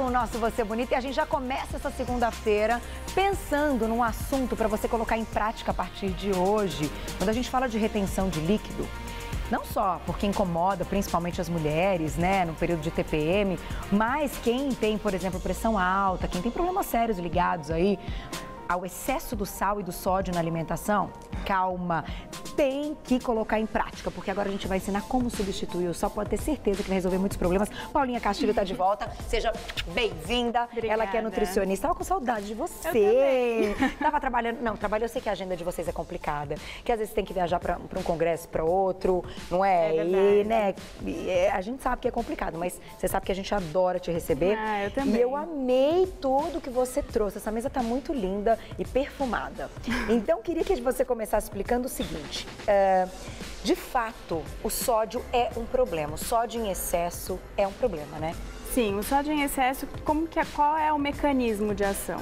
com o nosso Você Bonita e a gente já começa essa segunda-feira pensando num assunto para você colocar em prática a partir de hoje. Quando a gente fala de retenção de líquido, não só porque incomoda principalmente as mulheres, né, no período de TPM, mas quem tem, por exemplo, pressão alta, quem tem problemas sérios ligados aí ao excesso do sal e do sódio na alimentação, calma, tem que colocar em prática, porque agora a gente vai ensinar como substituir o sal. Pode ter certeza que vai resolver muitos problemas. Paulinha Castilho está de volta. Seja bem-vinda. Ela que é nutricionista. Estava com saudade de você. Estava trabalhando. Não, trabalho, eu sei que a agenda de vocês é complicada. Que às vezes tem que viajar para um congresso, para outro, não é? é e, né, é, a gente sabe que é complicado, mas você sabe que a gente adora te receber. Ah, eu também. E eu amei tudo que você trouxe. Essa mesa está muito linda e perfumada. Então, queria que você começasse explicando o seguinte. É, de fato, o sódio é um problema. O sódio em excesso é um problema, né? Sim, o sódio em excesso, como que, é, qual é o mecanismo de ação?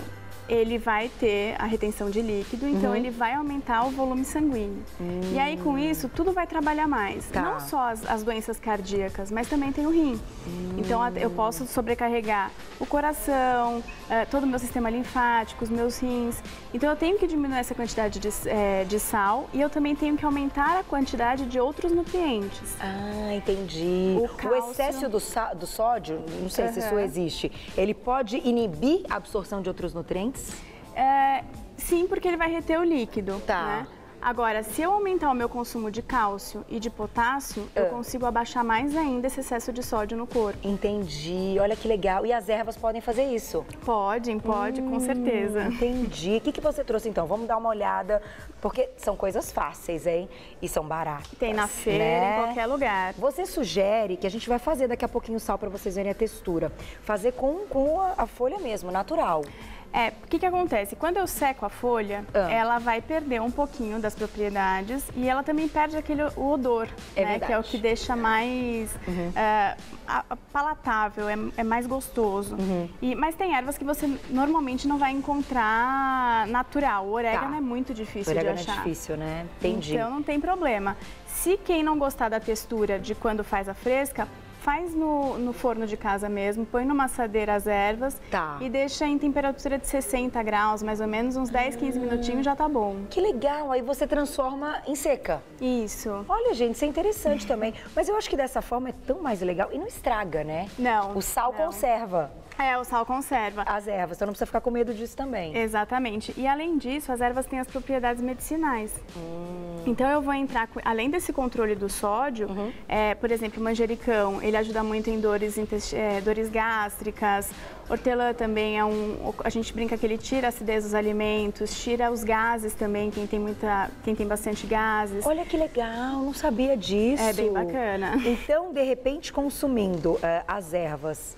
Ele vai ter a retenção de líquido, então uhum. ele vai aumentar o volume sanguíneo. Hum. E aí, com isso, tudo vai trabalhar mais. Tá. Não só as, as, doenças cardíacas, mas também tem o rim. Hum. Então, eu posso sobrecarregar o coração, uh, todo o meu sistema linfático, os meus rins. Então, eu tenho que diminuir essa quantidade de, é, de sal e eu também tenho que aumentar a quantidade de outros nutrientes. Ah, entendi. O, cálcio... o excesso do, do, sódio, não sei uhum. se isso existe, ele pode inibir a absorção de outros nutrientes? É, sim, porque ele vai reter o líquido. Tá. Né? Agora, se eu aumentar o meu consumo de cálcio e de potássio, eu ah. consigo abaixar mais ainda esse excesso de sódio no corpo. Entendi. Olha que legal. E as ervas podem fazer isso? Podem, pode, hum, com certeza. Entendi. O que, que você trouxe então? Vamos dar uma olhada, porque são coisas fáceis, hein? E são baratas. Tem na feira, né? em qualquer lugar. Você sugere que a gente vai fazer daqui a pouquinho o sal para vocês verem a textura. Fazer com, com a, a folha mesmo, natural. É, o que, que acontece? Quando eu seco a folha, ah. ela vai perder um pouquinho das propriedades e ela também perde aquele o odor, é né? Que é o que deixa mais uhum. é, palatável, é, é, mais gostoso. Uhum. E, mas tem ervas que você normalmente não vai encontrar natural. O orégano tá. é muito difícil de achar. é difícil, né? Entendi. Então não tem problema. Se quem não gostar da textura de quando faz a fresca, faz no, no, forno de casa mesmo, põe numa assadeira as ervas tá. e deixa em temperatura de 60 graus, mais ou menos, uns 10, 15 minutinhos já tá bom. Que legal, aí você transforma em seca. Isso. Olha, gente, isso é interessante também. Mas eu acho que dessa forma é tão mais legal e não estraga, né? Não. O sal não. conserva. É, o sal conserva. As ervas, então não precisa ficar com medo disso também. Exatamente. E além disso, as ervas têm as propriedades medicinais. Hum. Então eu vou entrar, além desse controle do sódio, uhum. é, por exemplo, o manjericão, ele ajuda muito em dores, é, dores gástricas. Hortelã também é um, a gente brinca que ele tira a acidez dos alimentos, tira os gases também, quem tem muita, quem tem bastante gases. Olha que legal, não sabia disso. É bem bacana. Então, de repente, consumindo uh, as ervas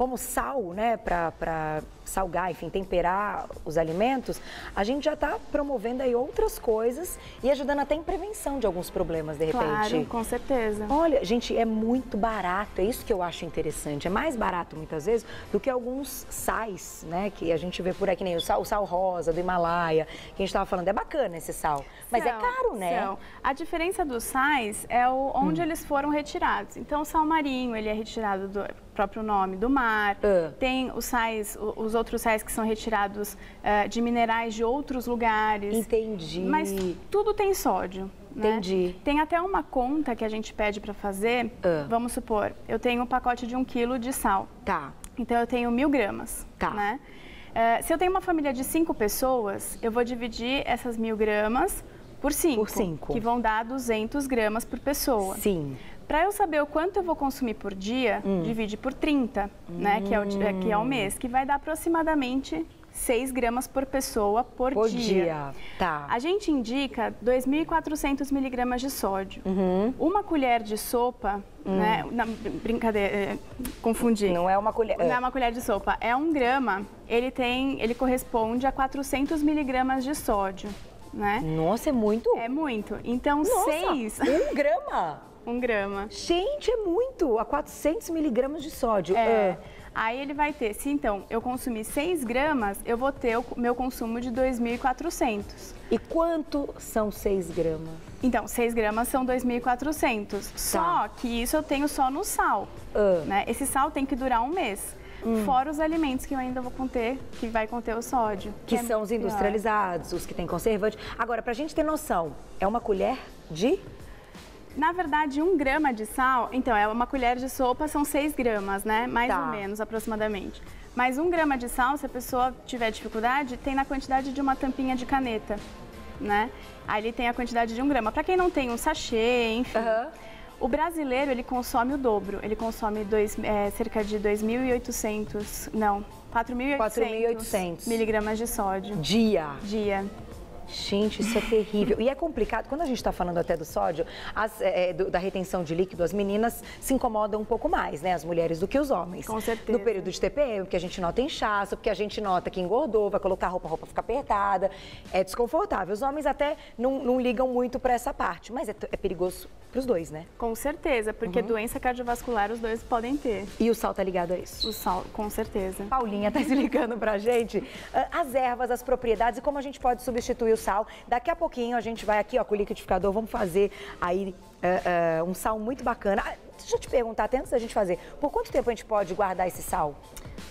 como sal, né, para salgar, enfim, temperar os alimentos, a gente já está promovendo aí outras coisas e ajudando até em prevenção de alguns problemas, de repente. Claro, com certeza. Olha, gente, é muito barato, é isso que eu acho interessante. É mais barato, muitas vezes, do que alguns sais, né, que a gente vê por aqui, nem o sal, o sal rosa do Himalaia, que a gente estava falando. É bacana esse sal, mas é caro, né? São. A diferença dos sais é o, onde hum. eles foram retirados. Então, o sal marinho, ele é retirado do próprio nome, do mar. Uh. Tem os sais, os outros sais que são retirados uh, de minerais de outros lugares. Entendi. Mas tudo tem sódio. Né? Entendi. Né? Tem até uma conta que a gente pede para fazer. Uh. Vamos supor, eu tenho um pacote de um quilo de sal. Tá. Então eu tenho mil gramas. Tá. Né? Uh, se eu tenho uma família de cinco pessoas, eu vou dividir essas mil gramas por cinco, por cinco. que vão dar 200 gramas por pessoa. Sim. Para eu saber o quanto eu vou consumir por dia, hum. divide por 30, hum. né, que é, o, que é o mês, que vai dar aproximadamente 6 gramas por pessoa por, por dia. dia. Tá. A gente indica 2.400 miligramas de sódio. Uhum. Uma colher de sopa, hum. né? Não, brincadeira, é, confundi. Não é uma colher. Não é uma colher de sopa. É um grama. Ele tem, ele corresponde a 400 miligramas de sódio. Né? Nossa, é muito? É muito. Então, Nossa, seis. Um grama? Um grama. Gente, é muito! A 400 miligramas de sódio. É. Uh. Aí ele vai ter, se então eu consumir 6 gramas, eu vou ter o meu consumo de 2.400. E quanto são 6 gramas? Então, 6 gramas são 2.400. Tá. Só que isso eu tenho só no sal. Uh. Né? Esse sal tem que durar um mês. hum. fora os alimentos que eu ainda vou conter, que vai conter o sódio. Que, que é são os industrializados, pior. os que têm conservante. Agora, para a gente ter noção, é uma colher de na verdade, um grama de sal, então é uma colher de sopa, são 6 gramas, né? Mais tá. ou menos, aproximadamente. Mas um grama de sal, se a pessoa tiver dificuldade, tem na quantidade de uma tampinha de caneta, né? Aí ele tem a quantidade de um grama. Para quem não tem um sachê, enfim. Uhum. O brasileiro, ele consome o dobro. Ele consome dois, é, cerca de 2.800, não, 4.800 miligramas de sódio. Dia. Dia. Gente, isso é terrível. E é complicado, quando a gente está falando até do sódio, as, é, é, do, da retenção de líquido, as meninas se incomodam um pouco mais, né? As mulheres do que os homens. Com certeza. No período de TPM, porque a gente nota inchaço, porque a gente nota que engordou, vai colocar a roupa, a roupa fica apertada. É desconfortável. Os homens até não, não ligam muito para essa parte, mas é, é perigoso para os dois, né? Com certeza, porque uhum. doença cardiovascular os dois podem ter. E o sal tá ligado a isso? O sal, com certeza. Paulinha tá se ligando pra gente. Ah, as ervas, as propriedades e como a gente pode substituir o sal. Daqui a pouquinho a gente vai aqui, ó, com o liquidificador, vamos fazer aí uh, uh, um sal muito bacana. Ah, deixa eu te perguntar, até antes da gente fazer, por quanto tempo a gente pode guardar esse sal?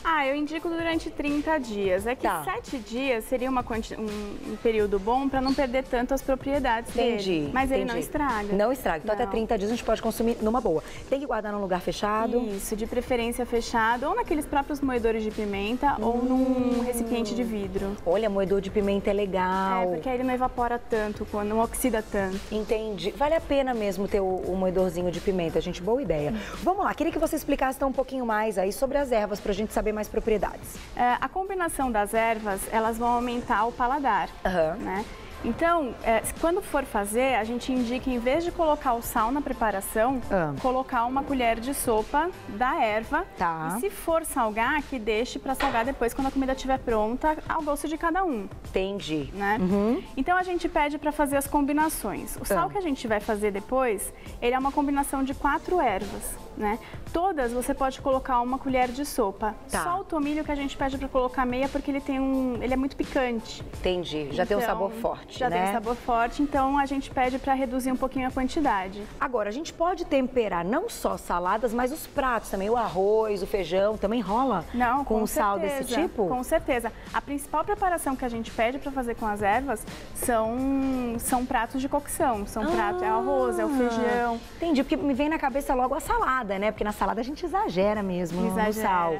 Ah, eu indico durante 30 dias. É que tá. 7 dias seria uma um, um período bom para não perder tanto as propriedades entendi, dele. Mas entendi. ele não estraga. Não estraga. Então não. até 30 dias a gente pode consumir numa boa. Tem que guardar num lugar fechado? Isso, de preferência fechado, ou naqueles próprios moedores de pimenta, hum. ou num recipiente de vidro. Olha, moedor de pimenta é legal. É, porque aí ele não evapora tanto, não oxida tanto. Entendi. Vale a pena mesmo ter o, o moedorzinho de pimenta, gente. Boa ideia. Hum. Vamos lá, queria que você explicasse então, um pouquinho mais aí sobre as ervas, pra gente saber mais propriedades. É, a combinação das ervas, elas vão aumentar o paladar, uhum. né? Então, é, quando for fazer, a gente indica, em vez de colocar o sal na preparação, ah. colocar uma colher de sopa da erva. Tá. E se for salgar, que deixe para salgar depois, quando a comida estiver pronta, ao gosto de cada um. Entendi. Né? Uhum. Então, a gente pede para fazer as combinações. O sal ah. que a gente vai fazer depois, ele é uma combinação de quatro ervas. Né? Todas você pode colocar uma colher de sopa. Tá. Só o tomilho que a gente pede para colocar meia porque ele tem um, ele é muito picante. Entendi. Já então, tem um então, sabor forte Já né? tem sabor forte, então a gente pede para reduzir um pouquinho a quantidade. Agora, a gente pode temperar não só saladas, mas os pratos também, o arroz, o feijão, também rola? Não, com, com sal desse tipo? Com certeza. A principal preparação que a gente pede para fazer com as ervas são, são pratos de cocção. São ah, pratos, é o arroz, é o feijão. Entendi, porque me vem na cabeça logo a salada, né? Porque na salada a gente exagera mesmo exagera. no sal.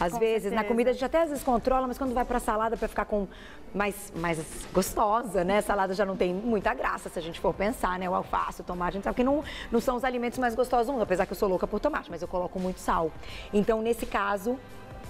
Às com vezes, certeza. na comida a gente até às vezes controla, mas quando vai para salada para ficar com mais, mais gostosa, né? Salada já não tem muita graça se a gente for pensar, né? O alface, o tomate, a gente sabe que não, não são os alimentos mais gostosos do mundo, apesar que eu sou louca por tomate, mas eu coloco muito sal. Então, nesse caso,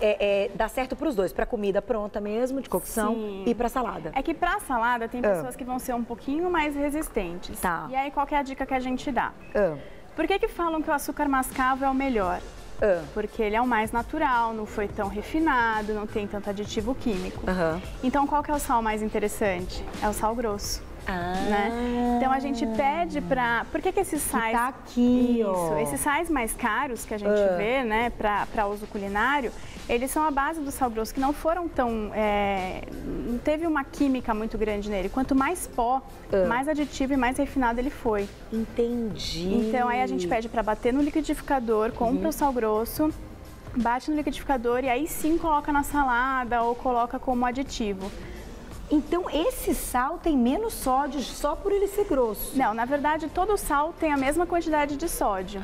é, é, dá certo para os dois, para comida pronta mesmo, de cocção, Sim. e para salada. É que para salada tem ah. pessoas que vão ser um pouquinho mais resistentes. Tá. E aí qual é a dica que a gente dá? Ah. Por que, que falam que o açúcar mascavo é o melhor? Ah. Porque ele é o mais natural, não foi tão refinado, não tem tanto aditivo químico. Uhum. Então, qual que é o sal mais interessante? É o sal grosso. Ah. Né? Então a gente pede para. Por que, que esses sais. Que tá aqui, Isso, ó. esses sais mais caros que a gente uh. vê, né, para uso culinário, eles são a base do sal grosso, que não foram tão. É, não teve uma química muito grande nele. Quanto mais pó, uh. mais aditivo e mais refinado ele foi. Entendi. Então aí a gente pede para bater no liquidificador, compra uhum. o sal grosso bate no liquidificador e aí sim coloca na salada ou coloca como aditivo. Então, esse sal tem menos sódio só por ele ser grosso? Não, na verdade, todo sal tem a mesma quantidade de sódio,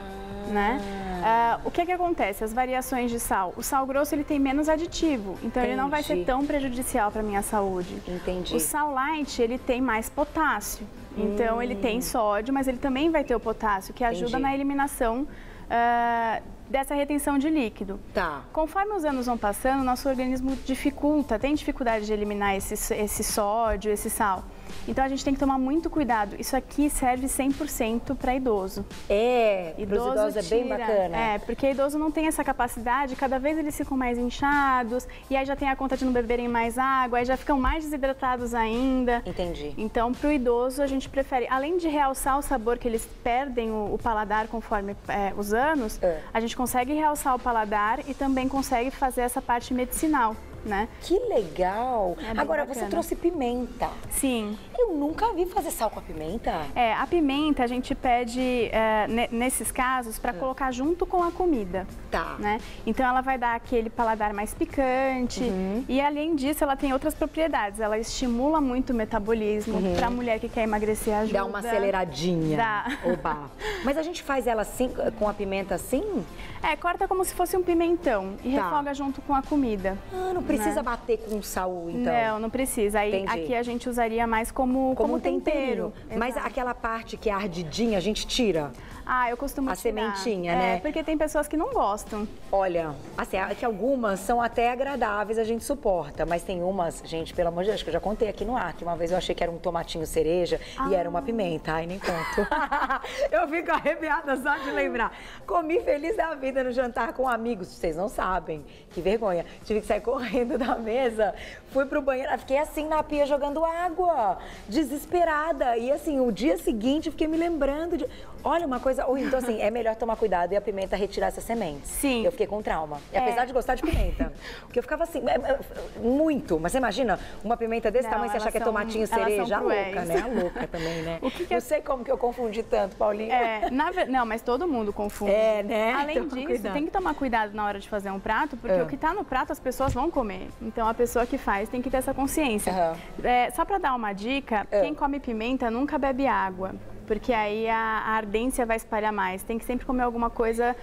ah. né? Uh, o que que acontece? As variações de sal. O sal grosso, ele tem menos aditivo, então Entendi. ele não vai ser tão prejudicial para a minha saúde. Entendi. O sal light, ele tem mais potássio. Então, hum. ele tem sódio, mas ele também vai ter o potássio, que ajuda Entendi. na eliminação uh, dessa retenção de líquido. Tá. Conforme os anos vão passando, nosso organismo dificulta, tem dificuldade de eliminar esse, esse sódio, esse sal. Então a gente tem que tomar muito cuidado. Isso aqui serve 100% para idoso. É, idoso, idoso é bem bacana. É, porque idoso não tem essa capacidade, cada vez eles ficam mais inchados, e aí já tem a conta de não beberem mais água, aí já ficam mais desidratados ainda. Entendi. Então, para o idoso, a gente prefere, além de realçar o sabor que eles perdem o, o paladar conforme é, os anos, é. a gente consegue realçar o paladar e também consegue fazer essa parte medicinal. Né? Que legal! É Agora, bacana. você trouxe pimenta. Sim. Eu nunca vi fazer sal com a pimenta. É, a pimenta a gente pede, é, ne- nesses casos, para colocar junto com a comida. Tá. Né? Então ela vai dar aquele paladar mais picante Uhum. e além disso ela tem outras propriedades. Ela estimula muito o metabolismo para a mulher que quer emagrecer ajuda. Dá uma aceleradinha. Dá. Oba. Mas a gente faz ela assim, com a pimenta assim? É, corta como se fosse um pimentão e Tá. refoga junto com a comida. Ah, não precisa Né? bater com sal, então. Não, não precisa. Aí Entendi. aqui a gente usaria mais como, Como, como, tempero. Mas Exato. aquela parte que é ardidinha, a gente tira. Ah, eu costumo a tirar. sementinha, é, né? Porque tem pessoas que não gostam. Olha, assim, é que algumas são até agradáveis, a gente suporta, mas tem umas, gente, pelo amor de Deus, acho que eu já contei aqui no ar, que uma vez eu achei que era um tomatinho cereja e era uma pimenta, ai, nem conto. eu fico arrepiada só de lembrar. Comi feliz da vida no jantar com amigos, vocês não sabem, que vergonha. Tive que sair correndo da mesa, fui pro banheiro, fiquei assim na pia jogando água, desesperada. E assim, o dia seguinte fiquei me lembrando de... Olha, uma coisa horrível. Então, assim, é melhor tomar cuidado e a pimenta retirar essas sementes. Sim. Eu fiquei com trauma. E É. apesar de gostar de pimenta. Porque eu ficava assim, é, é, muito. Mas você imagina uma pimenta desse Não, tamanho, você achar que é tomatinho são cereja? A louca, cruéis. né? A louca também, né? O que que Não é- sei como que eu confundi tanto, Paulinha. É, na Não, mas todo mundo confunde. É, né? Além Toma disso, cuidado. tem que tomar cuidado na hora de fazer um prato, porque É. o que está no prato as pessoas vão comer. Então a pessoa que faz tem que ter essa consciência. Aham. É, só para dar uma dica, É. quem come pimenta nunca bebe água. Porque aí a, a ardência vai espalhar mais. Tem que sempre comer alguma coisa.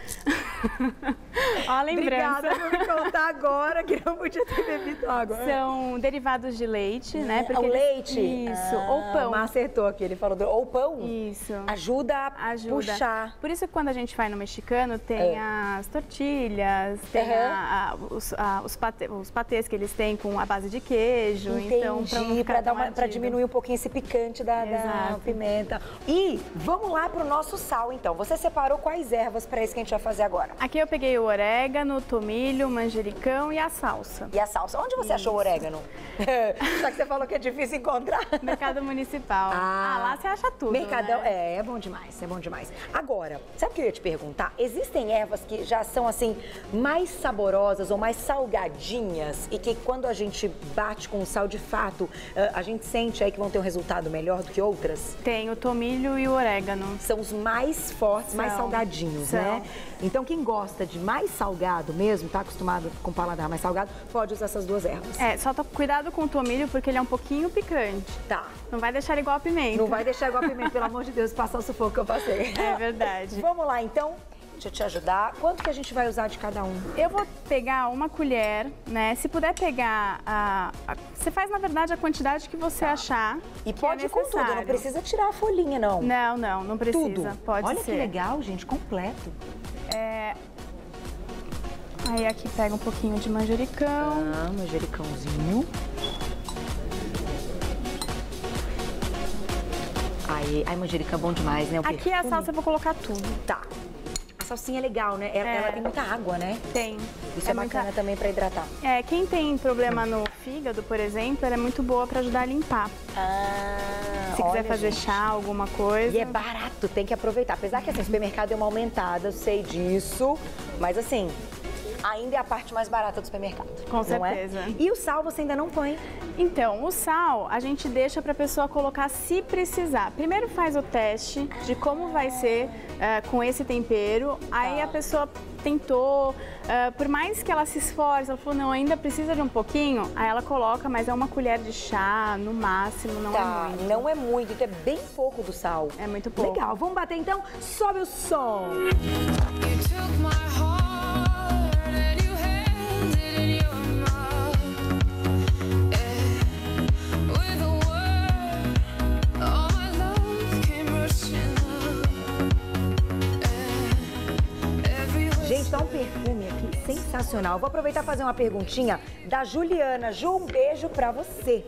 Ó, a lembrança. Obrigada por me contar agora que não podia ter bebido água. São derivados de leite, né? o eles- leite? Isso, Ah, ou pão. Mas acertou aqui, ele falou do... Ou pão? Isso. Ajuda a Ajuda. puxar. Por isso que quando a gente vai no mexicano, tem É. as tortilhas, tem Aham. a- a- os, a- os, pate- os patês que eles têm com a base de queijo. Então, pra, Entendi, pra, dar uma, pra diminuir um pouquinho esse picante da, da pimenta. E vamos lá pro nosso sal, então. Você separou quais ervas para isso que a gente vai fazer agora? Aqui eu peguei o orégano, tomilho, manjericão e a salsa. E a salsa? Onde você achou o orégano? Já que você falou que é difícil encontrar. Mercado Municipal. Ah, lá você acha tudo, Mercadão, né? é, é bom demais, é bom demais. Agora, sabe o que eu ia te perguntar? Existem ervas que já são assim mais saborosas ou mais salgadinhas e que quando a gente bate com o sal de fato, eh, a gente sente aí que vão ter um resultado melhor do que outras? Tem o tomilho e o orégano. São os mais fortes, mais São. salgadinhos, São. né? Então quem gosta de mais salgado mesmo, tá acostumado com paladar mais salgado, pode usar essas duas ervas. É, só cuidado com o tomilho porque ele é um pouquinho picante. Tá. Não vai deixar igual a pimenta. Não vai deixar igual a pimenta, pelo amor de Deus, passar o sufoco que eu passei. É verdade. Vamos lá, então. Deixa eu te ajudar. Quanto que a gente vai usar de cada um? Eu vou pegar uma colher, né? Se puder pegar a, a- Você faz, na verdade, a quantidade que você achar. Tá. E que pode é com tudo, não precisa tirar a folhinha, não. Não, não, não precisa. Tudo. Pode Olha ser. que legal, gente, completo. Aí aqui pega um pouquinho de manjericão. Ah, manjericãozinho. Aí, ai, manjericão é bom demais, né? O Aqui a salsa eu vou colocar tudo. Tá. Salsinha é legal, né? Ela, É. ela tem muita água, né? Tem. Isso é, muita- bacana também pra hidratar. É, quem tem problema no fígado, por exemplo, ela é muito boa pra ajudar a limpar. Ah, Se quiser olha, fazer gente. chá, alguma coisa. E é barato, tem que aproveitar. Apesar que assim, o supermercado deu uma aumentada, eu sei disso. Mas assim, ainda é a parte mais barata do supermercado. Com não é? certeza. E o sal você ainda não põe. Então, o sal a gente deixa para a pessoa colocar se precisar. Primeiro faz o teste de como vai ser eh, com esse tempero. Aí Tá. a pessoa tentou, eh, por mais que ela se esforce, ela falou, não, ainda precisa de um pouquinho, aí ela coloca, mas é uma colher de chá, no máximo, não é tá, muito. não é muito, então é bem pouco do sal. É muito pouco. Legal, vamos bater então? Sobe o som. You sensacional. Vou aproveitar e fazer uma perguntinha da Juliana. Ju, um beijo pra você.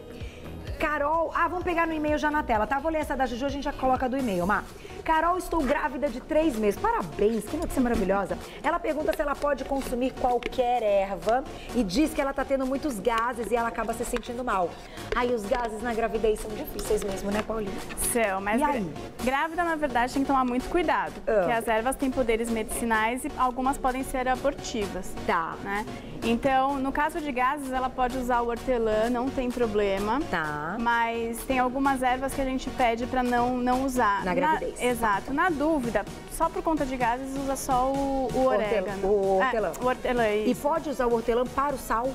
Carol, ah, vamos pegar no e-mail já na tela, tá? Vou ler essa da Juju, a gente já coloca do e-mail, Má. Carol, estou grávida de três meses. Parabéns, que notícia maravilhosa. Ela pergunta se ela pode consumir qualquer erva e diz que ela tá tendo muitos gases e ela acaba se sentindo mal. Aí os gases na gravidez são difíceis mesmo, né, Paulinha? São, mas E aí? grávida, na verdade, tem que tomar muito cuidado. Ah. Porque as ervas têm poderes medicinais e algumas podem ser abortivas. Tá. né? Então, no caso de gases, ela pode usar o hortelã, não tem problema. Tá. Mas tem algumas ervas que a gente pede para não, não usar. Na gravidez. Exato. Na dúvida, só por conta de gases, usa só o, o orégano. o hortelã. É, o hortelã, E pode usar o hortelã para o sal?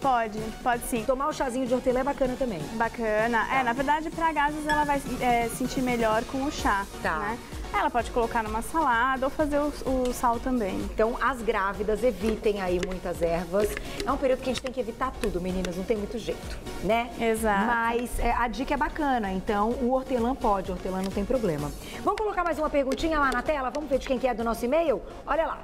Pode, pode sim. Tomar o chazinho de hortelã é bacana também. Bacana. É, na verdade, para gases ela vai é, sentir melhor com o chá. Tá. Né? Ela pode colocar numa salada ou fazer o, o sal também. Então, as grávidas evitem aí muitas ervas. É um período que a gente tem que evitar tudo, meninas, não tem muito jeito, né? Exato. Mas é, a dica é bacana, então o hortelã pode, o hortelã não tem problema. Vamos colocar mais uma perguntinha lá na tela? Vamos ver de quem que é do nosso e-mail? Olha lá.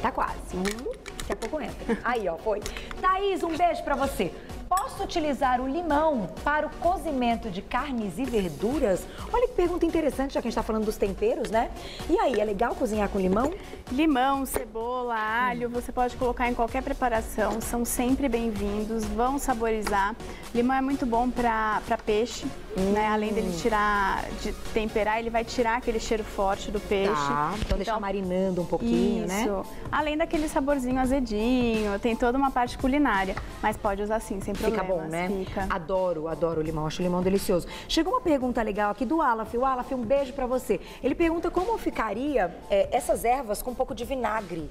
Tá quase. Hum, Daqui a pouco entra. Aí, ó, foi. Thaís, um beijo pra você. Posso utilizar o limão para o cozimento de carnes e verduras? Olha que pergunta interessante, já que a gente tá falando dos temperos, né? E aí, é legal cozinhar com limão? Limão, cebola, alho, você pode colocar em qualquer preparação, são sempre bem-vindos, vão saborizar. Limão é muito bom para peixe, né? Além dele tirar, de temperar, ele vai tirar aquele cheiro forte do peixe. Tá, então deixar marinando um pouquinho, né? Isso. Além daquele saborzinho azedinho, tem toda uma parte culinária, mas pode usar sim, sem Fica bom, né? Fica. Adoro, adoro o limão, acho o limão delicioso. Chegou uma pergunta legal aqui do Alaf. O Alaf, um beijo pra você. Ele pergunta como ficaria é, essas ervas com um pouco de vinagre.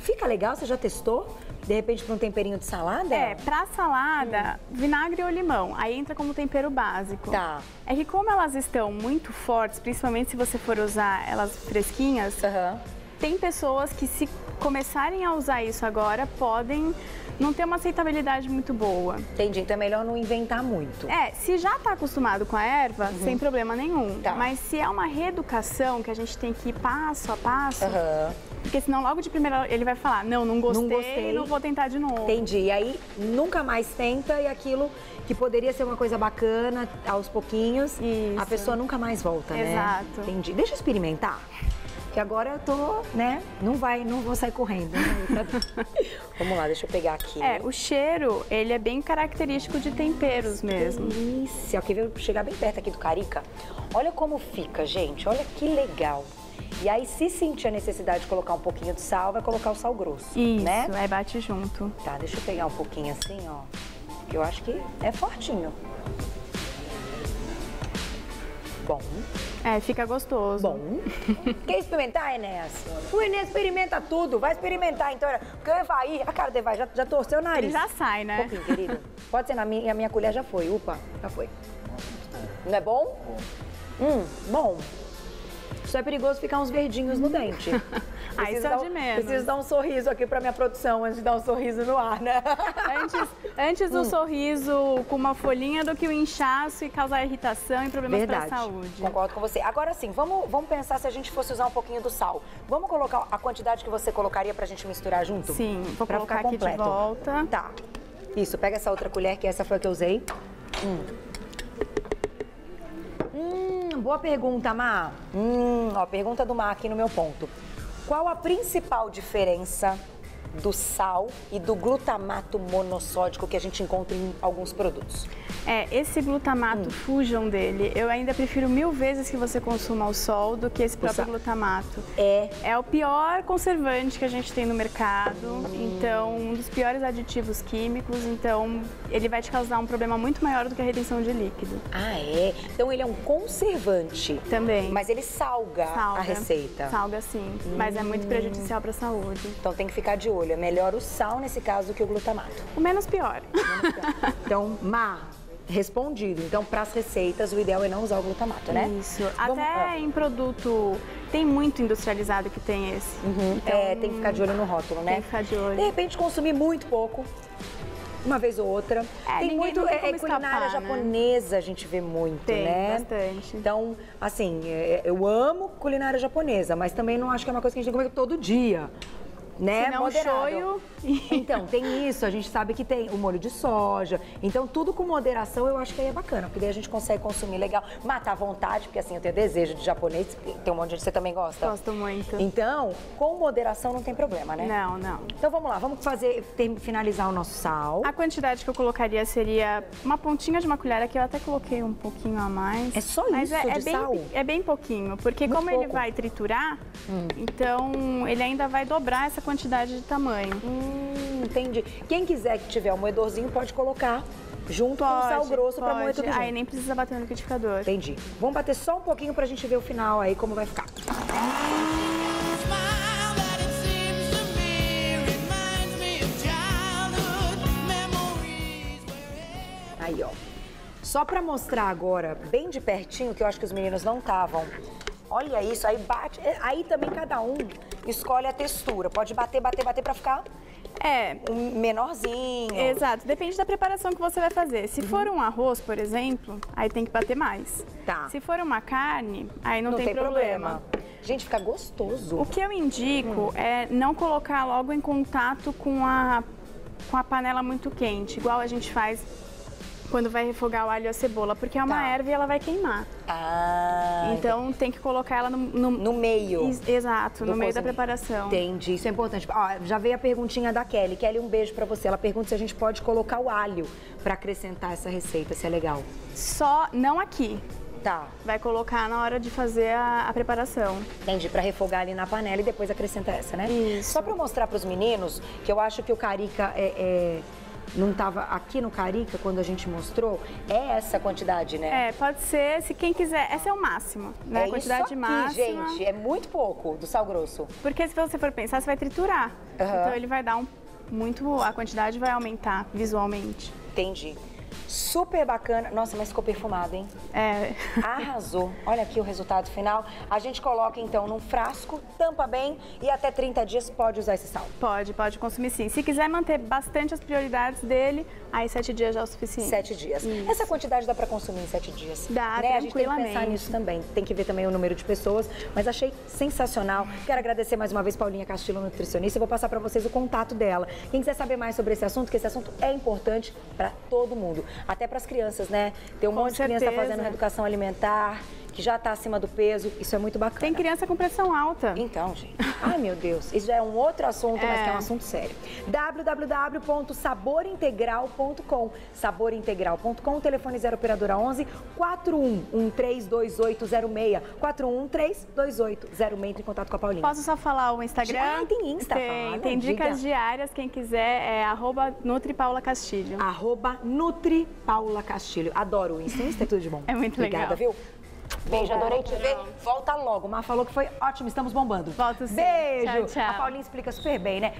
Fica legal? Você já testou? De repente, para um temperinho de salada? É, pra salada, vinagre ou limão. Aí entra como tempero básico. Tá. É que como elas estão muito fortes, principalmente se você for usar elas fresquinhas, Aham. Tem pessoas que se começarem a usar isso agora, podem não ter uma aceitabilidade muito boa. Entendi. Então é melhor não inventar muito. É, se já está acostumado com a erva, sem problema nenhum. Uhum. Tá. Mas se é uma reeducação que a gente tem que ir passo a passo, Aham. porque senão logo de primeira ele vai falar, não, não gostei, não, gostei. vou tentar de novo. Entendi. E aí nunca mais tenta e aquilo que poderia ser uma coisa bacana aos pouquinhos, Isso. a pessoa nunca mais volta, né? Exato. Entendi. Deixa eu experimentar. Que agora eu tô, né? Não vai, não vou sair correndo. né? Vamos lá, deixa eu pegar aqui. É, o cheiro, ele é bem característico de temperos mesmo. Delícia. Aqui veio chegar bem perto aqui do Carica. Olha como fica, gente. Olha que legal. E aí, se sentir a necessidade de colocar um pouquinho de sal, vai colocar o sal grosso, Isso, né? aí bate junto. Tá, deixa eu pegar um pouquinho assim, ó. Que eu acho que é fortinho. Bom, É, fica gostoso. bom. Quer experimentar, Enéas? O Enéas experimenta tudo. Vai experimentar, então. Porque o Evaí, a cara do Evaí já, já torceu o nariz. Ele já sai, Um né? pouquinho, querido. Pode ser na minha, a minha colher já foi. Upa, já foi. Não é bom? Hum, bom. Só é perigoso ficar uns verdinhos no dente. Ah, Preciso isso é dar de um- menos. Preciso dar um sorriso aqui pra minha produção, antes de dar um sorriso no ar, né? Antes, antes Hum. do sorriso com uma folhinha do que o inchaço e causar irritação e problemas para a saúde. Concordo com você. Agora sim, vamos, vamos pensar se a gente fosse usar um pouquinho do sal. Vamos colocar a quantidade que você colocaria pra gente misturar junto? Sim, vou Pra colocar ficar aqui de completo. volta. Tá. Isso, pega essa outra colher, que essa foi a que eu usei. Hum. Hum, boa pergunta, Má. Hum, ó, pergunta do Má aqui no meu ponto. Qual a principal diferença do sal e do glutamato monossódico que a gente encontra em alguns produtos? É, esse glutamato, Hum. fujam dele. Eu ainda prefiro mil vezes que você consuma o sol do que esse próprio glutamato. É É o pior conservante que a gente tem no mercado, então um dos piores aditivos químicos, então ele vai te causar um problema muito maior do que a retenção de líquido. Ah, é? Então ele é um conservante. Também. Mas ele salga, salga. a receita. Hum. Salga sim, mas é muito prejudicial para a saúde. Então tem que ficar de olho. É melhor o sal nesse caso do que o glutamato. O menos pior. Então, Má, respondido. Então, para as receitas, o ideal é não usar o glutamato, né? Isso. Vamos- Até ah. em produto tem muito industrializado que tem esse. Então, é, tem que ficar de olho no rótulo, né? Tem que ficar de olho. De repente, consumir muito pouco. Uma vez ou outra. É, tem muito. É, é culinária escapar, né? japonesa, a gente vê muito, Tem, né? bastante. Então, assim, é, eu amo culinária japonesa, mas também não acho que é uma coisa que a gente tem que comer todo dia. Né? Senão Moderado. Então, tem isso, a gente sabe que tem o molho de soja. Então, tudo com moderação eu acho que aí é bacana, porque daí a gente consegue consumir legal, matar à vontade, porque assim, eu tenho desejo de japonês, tem um monte de gente que você também gosta. Gosto muito. Então, com moderação não tem problema, né? Não, não. Então vamos lá, vamos fazer, ter- finalizar o nosso sal. A quantidade que eu colocaria seria uma pontinha de uma colher, aqui eu até coloquei um pouquinho a mais. É só Mas isso é, é bem, sal? É bem pouquinho, porque Muito como ele pouco. Hum. vai triturar, então ele ainda vai dobrar essa quantidade de tamanho. Hum, entendi. Quem quiser que tiver um moedorzinho pode colocar junto com o sal grosso pra moer pode. tudo junto. Aí nem precisa bater no liquidificador. Entendi. Vamos bater só um pouquinho pra gente ver o final aí, como vai ficar. Aí, ó. Só pra mostrar agora, bem de pertinho, que eu acho que os meninos não estavam. Olha isso, aí bate. é, Aí também cada um escolhe a textura. Pode bater, bater, bater pra ficar É, um menorzinho. Exato, depende da preparação que você vai fazer. Se for um arroz, por exemplo, aí tem que bater mais. Uhum. Tá. Se for uma carne, aí não, Não tem, problema. Gente, fica gostoso. O que eu indico Hum. é não colocar logo em contato com a, com a panela muito quente, igual a gente faz quando vai refogar o alho e a cebola, porque é uma Tá. erva e ela vai queimar. Ah, Então tem que colocar ela no, no- no meio. Is- Exato, no meio da preparação. Entendi, isso é importante. Ó, já veio a perguntinha da Kelly. Kelly, um beijo pra você. Ela pergunta se a gente pode colocar o alho pra acrescentar essa receita, se é legal. Só não aqui. Tá. Vai colocar na hora de fazer a, a preparação. Entendi, pra refogar ali na panela e depois acrescenta essa, né? Isso. Só pra mostrar pros meninos que eu acho que o carica é, é- não tava aqui no carica quando a gente mostrou, é essa quantidade, né? É, pode ser, se quem quiser, essa é o máximo, né? É a quantidade isso aqui, máxima. gente, é muito pouco do sal grosso. Porque se você for pensar, você vai triturar. Aham. Então ele vai dar um muito, a quantidade vai aumentar visualmente. Entendi. Super bacana. Nossa, mas ficou perfumado, hein? É. Arrasou. Olha aqui o resultado final. A gente coloca então num frasco, tampa bem e até 30 dias pode usar esse sal. Pode, pode consumir sim. Se quiser manter bastante as prioridades dele, aí sete dias já é o suficiente. Sete dias. Isso. Essa quantidade dá pra consumir em sete dias. Dá, né? A gente tem que pensar nisso também. Tem que ver também o número de pessoas. Mas achei sensacional. Quero agradecer mais uma vez Paulinha Castilho, nutricionista. Eu vou passar pra vocês o contato dela. Quem quiser saber mais sobre esse assunto, que esse assunto é importante pra todo mundo. Até pras crianças, né? Tem um Com monte de criança certeza. fazendo reeducação alimentar, que já tá acima do peso. Isso é muito bacana. Tem criança com pressão alta. Então, gente. Ai, meu Deus. Isso já é um outro assunto, mas que é um É. assunto sério. www.saborintegral.com Saborintegral.com, telefone 0 operadora 11 41132806 41132806 entre em contato com a Paulinha. Posso só falar o Instagram? Ah, tem Insta, Tem, fala, tem dicas diga. diárias, quem quiser, é arroba Nutri Paula Castilho. Arroba Nutri Paula Castilho. Adoro o Insta. Insta é tudo de bom. É muito Obrigada, legal. viu? Beijo, adorei te ver. Volta logo. Mar falou que foi ótimo, estamos bombando. Volto sim. Beijo. Tchau, tchau. A Paulinha explica super bem, né?